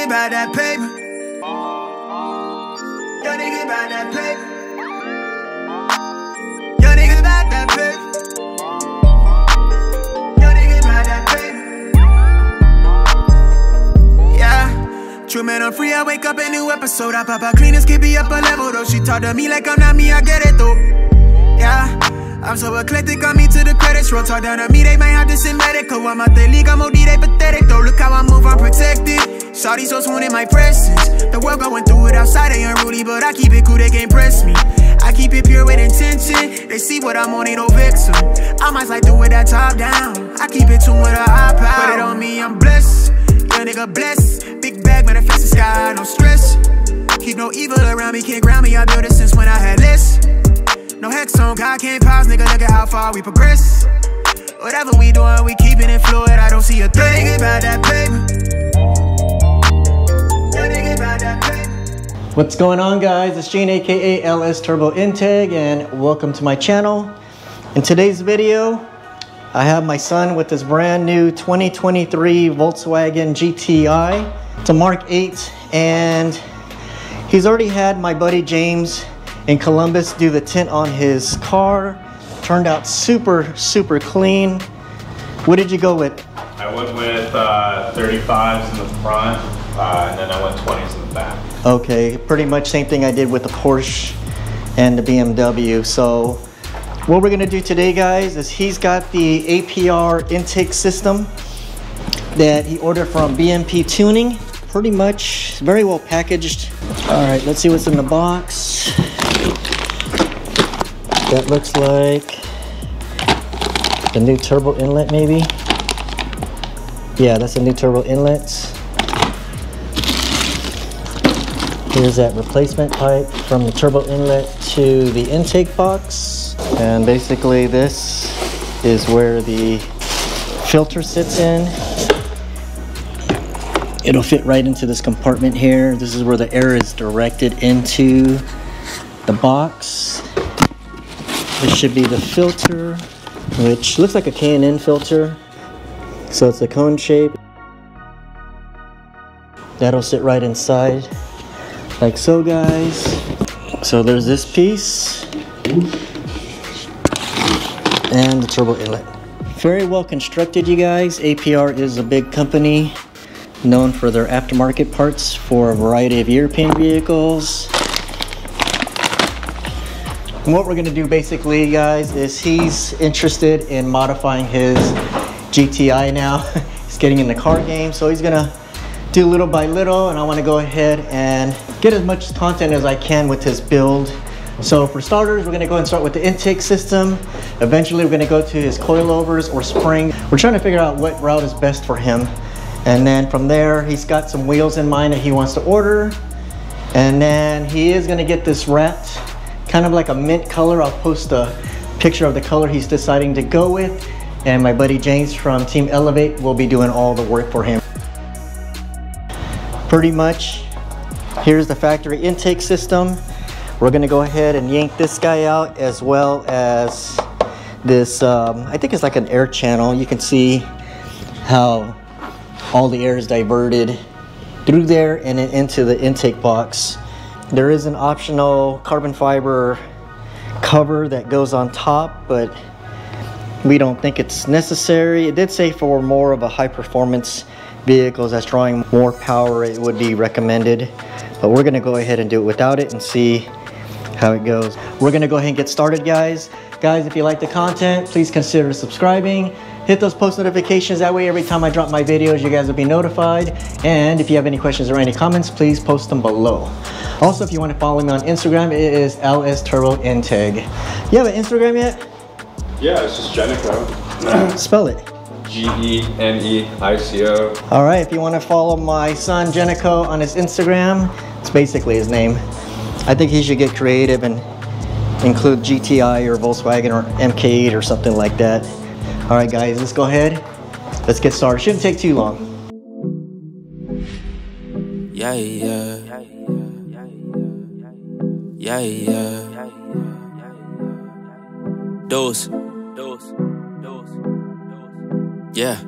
nigga about that paper. Young nigga about that paper. Young nigga about that paper. Young nigga about that paper. Yeah. True man, I'm free. I wake up a new episode. I pop out clean as be up a level though. She talk to me like I'm not me. I get it though. Yeah. I'm so eclectic, got me to the credits roll. Talk down to me, they might have to send medical. I'm out the league, I'm OD, they pathetic though. Look how I move, I'm protected. Shawty so swoon in my presence. The world going through it outside, they unruly, but I keep it cool, they can't press me. I keep it pure with intention. They see what I'm on, ain't no vixen. I might like do it that top down. I keep it tuned with a high power. Put it on me, I'm blessed. Young nigga blessed. Big bag, manifest the sky, no stress. Keep no evil around me, can't ground me. I built it since when I had less. No hex on, God can't pause, nigga. Look at how far we progress. Whatever we doing, we keeping it fluid. I don't see a thing about that paper. What's going on guys? It's Gene aka LS Turbo Integ and welcome to my channel. In today's video, I have my son with this brand new 2023 Volkswagen GTI. It's a Mark 8 and he's already had my buddy James in Columbus do the tint on his car. Turned out super, super clean. What did you go with? I went with uh, 35s in the front, uh, and then I went 20s in the back. Okay, pretty much same thing I did with the Porsche and the BMW. So what we're gonna do today, guys, is he's got the APR intake system that he ordered from BMP Tuning. Pretty much very well packaged. All right, let's see what's in the box. That looks like the new turbo inlet, maybe. Yeah, that's a new turbo inlet. Here's that replacement pipe from the turbo inlet to the intake box. And basically this is where the filter sits in. It'll fit right into this compartment here. This is where the air is directed into the box. This should be the filter, which looks like a K&N filter. So it's a cone shape. That'll sit right inside, like so guys. So there's this piece and the turbo inlet. Very well constructed, you guys. APR is a big company known for their aftermarket parts for a variety of European vehicles. And what we're gonna do basically, guys, is he's interested in modifying his GTI now. he's getting in the car game, so he's gonna do little by little, and I wanna go ahead and get as much content as I can with his build. So for starters, we're gonna go and start with the intake system. Eventually, we're gonna go to his coilovers or spring. We're trying to figure out what route is best for him. And then from there, he's got some wheels in mind that he wants to order. And then he is gonna get this wrapped, kind of like a mint color. I'll post a picture of the color he's deciding to go with. And my buddy James from Team Elevate will be doing all the work for him. Pretty much, here's the factory intake system. We're gonna go ahead and yank this guy out as well as this, um, I think it's like an air channel. You can see how all the air is diverted through there and into the intake box. There is an optional carbon fiber cover that goes on top, but we don't think it's necessary. It did say for more of a high performance vehicles that's drawing more power, it would be recommended. But we're gonna go ahead and do it without it and see how it goes. We're gonna go ahead and get started, guys. Guys, if you like the content, please consider subscribing. Hit those post notifications. That way, every time I drop my videos, you guys will be notified. And if you have any questions or any comments, please post them below. Also, if you want to follow me on Instagram, it is LS Turbo Integ. You have an Instagram yet? Yeah, it's just Geneico. Spell it. G E N E I C O. All right, if you want to follow my son Geneico on his Instagram, it's basically his name. I think he should get creative and include GTI or Volkswagen or MK8 or something like that. All right, guys, let's go ahead. Let's get started. Shouldn't take too long. Yeah, yeah. Yeah, yeah. Dose. Dose. Dose. Yeah.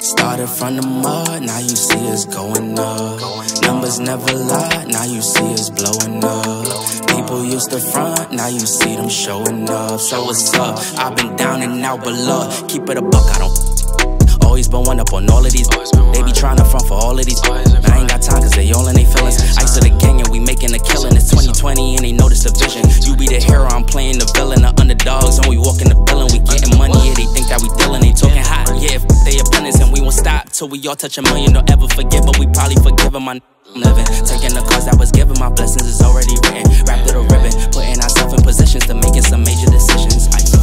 Started from the mud, now you see us going up. Numbers never lie, now you see us blowing up. People used to front, now you see them showing up. So what's up? I've been down and out, but look, keep it a buck, I don't. Always been one up on all of these. They be trying to front for all of these. I ain't got time cause they all in they feelings. Ice of the gang and we making a killing. It's 2020 and they notice the vision. You be the hero, I'm playing the villain. The underdogs and we walking the villain. We getting money, yeah, they think that we dealing. They talking hot, yeah, f- they opinions and we won't stop till we all touch a million. Don't ever forget, but we probably forgive them. Living. Taking the cause that was given, my blessings is already written. Wrapped a ribbon, putting ourselves in positions to making some major decisions. Ice.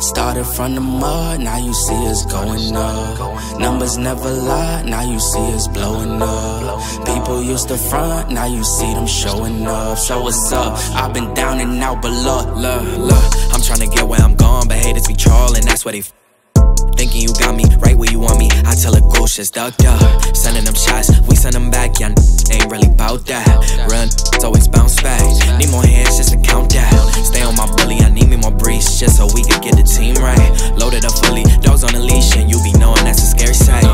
Started from the mud, now you see us going up. Numbers never lie, now you see us blowing up. People used to front, now you see them showing up. So what's up? I've been down and out, but look, Look, look, I'm trying to get where I'm going, but haters be trolling, that's where they you got me right where you want me. I tell a ghost just ducked up. Sending them shots, we send them back. Yeah, ain't really bout that. Run, it's always bounce back. Need more hands just to count that. Stay on my bully, I need me more breeze just so we can get the team right. Loaded up fully, dogs on a leash, and you be knowing that's a scary sight.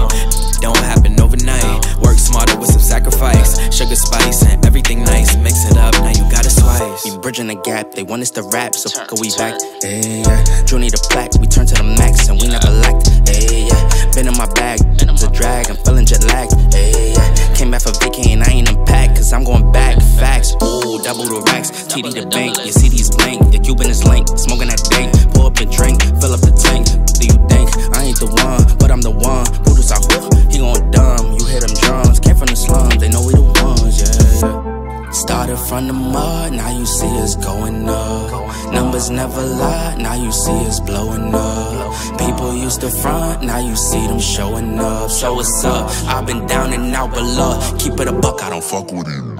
Don't happen overnight. Work smarter with some sacrifice. Sugar spice and everything nice. Mix it up, now you got a slice. Bridging the gap. They want us to rap, so fuck we back. Hey, yeah. Drew need a plaque, we turn to the max, and we never lacked. Hey, yeah. Been in my bag, it's a drag, I'm feeling jet lagged. Hey, yeah. Came back for and I ain't unpacked, cause I'm going back. Facts, ooh, double the racks. TD the bank, your CD's blank, your Cuban is link. Smoking that dank, pour up and drink, fill up the tank. Do you think I ain't the one, but I'm the one? I who? He going dumb, you hear them drums. Came from the slums, they know we the ones, yeah. Started from the mud, now you see us going up. Numbers never lie, now you see us blowing up. People used to front, now you see them showing up. So what's up? I've been down and out, but look, keep it a buck, I don't fuck with you.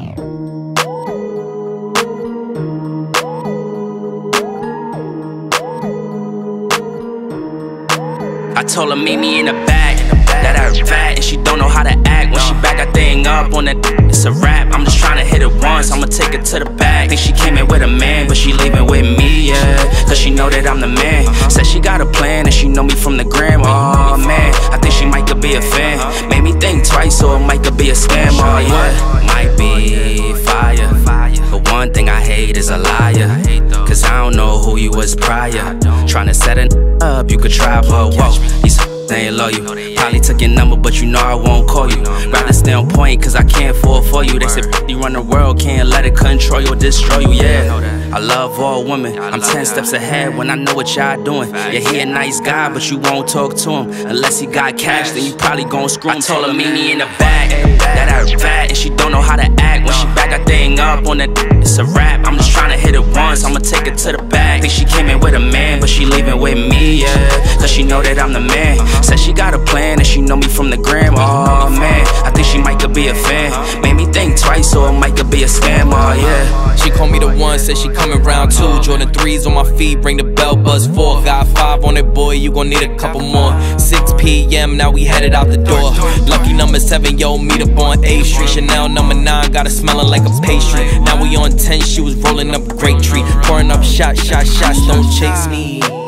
I told her meet me in the back. That I fat and she don't know how once. I'ma take it to the back. Think she came in with a man, but she leaving with me, yeah. Cause she know that I'm the man. Said she got a plan and she know me from the gram. Oh man, I think she might could be a fan. Made me think twice, so it might could be a scam. Oh yeah, might be fire. But one thing I hate is a liar. Cause I don't know who you was prior. Tryna set it up, you could try, but whoa. These love you. Probably took your number, but you know I won't call you. Rather stay on point, cause I can't fall for you. They said you run the world, can't let it control you or destroy you, yeah. I love all women. I'm 10 steps ahead when I know what y'all doing. Yeah, he a nice guy, but you won't talk to him. Unless he got cash, then you probably gon' screw him. I told her, meet me in the back. That I fat, and she don't know how to act. When she back that thing up on that, it's a rap. I'm just trying to hit it once, I'ma take it to the back. Think she came in with a man, but she leaving with me, yeah. Cause she know that I'm the man. Said she got a plan, and she know me from the gram. Oh man, I think she might could be a fan. Made me think twice, so it might could be a scam, oh yeah. She called me the one, said she coming round two. Jordan threes on my feet, ring the bell, buzz four. Got five on it, boy, you gon' need a couple more. 6 p.m., now we headed out the door. Lucky number seven, yo, meet up on A Street. Chanel number nine, got it smelling like a pastry. Now we on 10, she was rolling up great tree. Pouring up shots, shots, shots, don't chase me.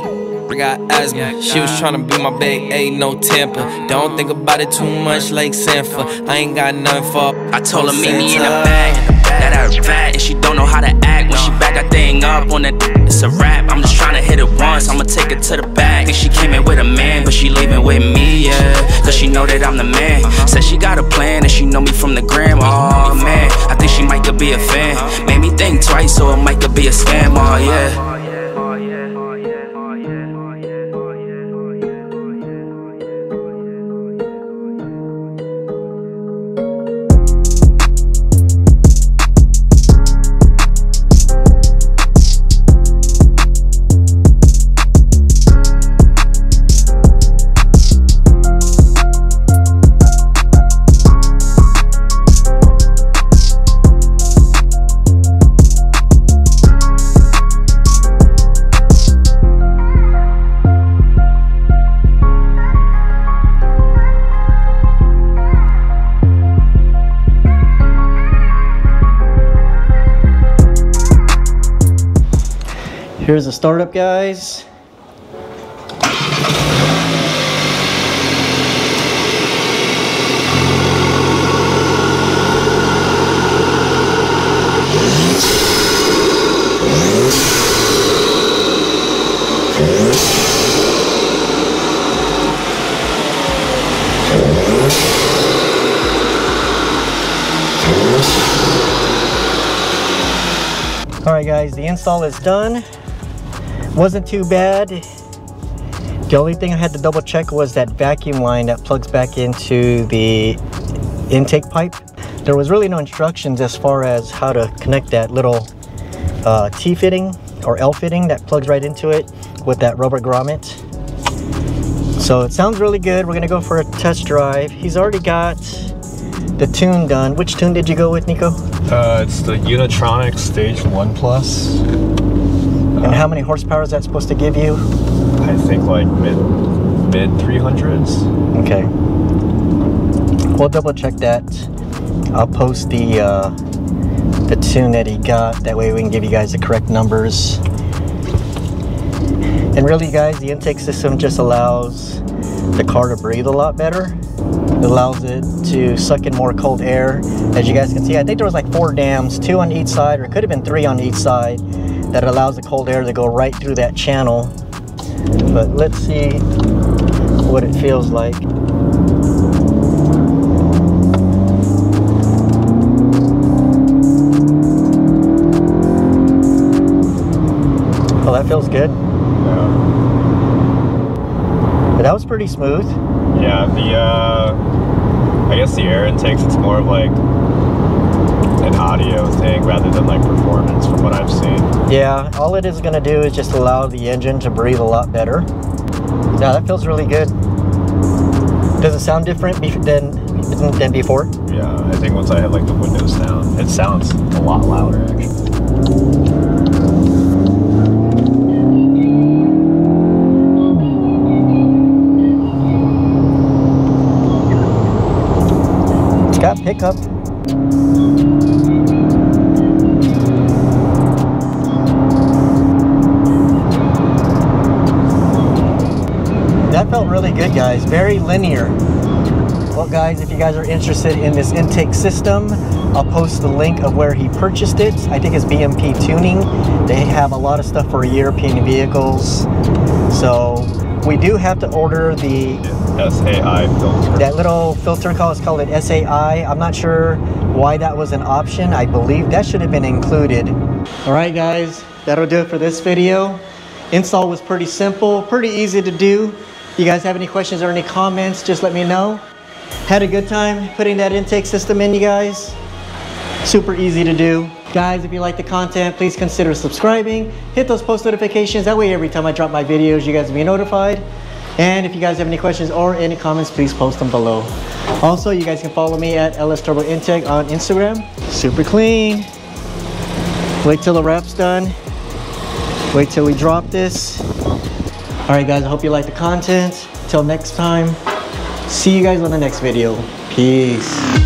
I got asthma. She was tryna be my babe, ain't no temper. Don't think about it too much like Sanford. I ain't got nothing for. I told her meet me in the back. That I fat and she don't know how to act. When she back that thing up on that, it's a rap. I'm just trying to hit it once. I'ma take it to the back. Think she came in with a man, but she leaving with me, yeah. Cause she know that I'm the man. Said she got a plan and she know me from the gram. Oh man, I think she might could be a fan. Made me think twice, so it might could be a scam. There's the startup guys. All right guys, the install is done. Wasn't too bad. The only thing I had to double check was that vacuum line that plugs back into the intake pipe. There was really no instructions as far as how to connect that little uh, T-fitting or L-fitting that plugs right into it with that rubber grommet. So it sounds really good. We're gonna go for a test drive. He's already got the tune done. Which tune did you go with, Nico? Uh, it's the Unitronic Stage 1 Plus. How many horsepower is that supposed to give you? I think like mid mid 300s. Okay. We'll double check that. I'll post the uh, the tune that he got. That way we can give you guys the correct numbers. And really, guys, the intake system just allows the car to breathe a lot better. It allows it to suck in more cold air. As you guys can see, I think there was like four dams, two on each side, or it could have been three on each side, that allows the cold air to go right through that channel. But let's see what it feels like. Oh, that feels good. Yeah. But that was pretty smooth. Yeah, the uh, I guess the air intakes it's more of like an audio thing rather than like performance from what I've seen. Yeah, all it is going to do is just allow the engine to breathe a lot better. Yeah, that feels really good. Does it sound different than than before? Yeah, I think once I had like the windows down, it sounds a lot louder actually. It's got pickup. That felt really good, guys. Very linear. Well, guys, if you guys are interested in this intake system, I'll post the link of where he purchased it. I think it's BMP Tuning. They have a lot of stuff for European vehicles. So we do have to order the SAI filter. that little filter call is called an SAI. I'm not sure why that was an option. I believe that should have been included. All right, guys, that'll do it for this video. Install was pretty simple, pretty easy to do. You guys have any questions or any comments, just let me know. Had a good time putting that intake system in, you guys. Super easy to do. Guys, if you like the content, please consider subscribing. Hit those post notifications. That way, every time I drop my videos, you guys will be notified. And if you guys have any questions or any comments, please post them below. Also, you guys can follow me at LS Turbo Integ on Instagram. Super clean. Wait till the wrap's done. Wait till we drop this. All right, guys, I hope you like the content. Till next time, see you guys on the next video. Peace.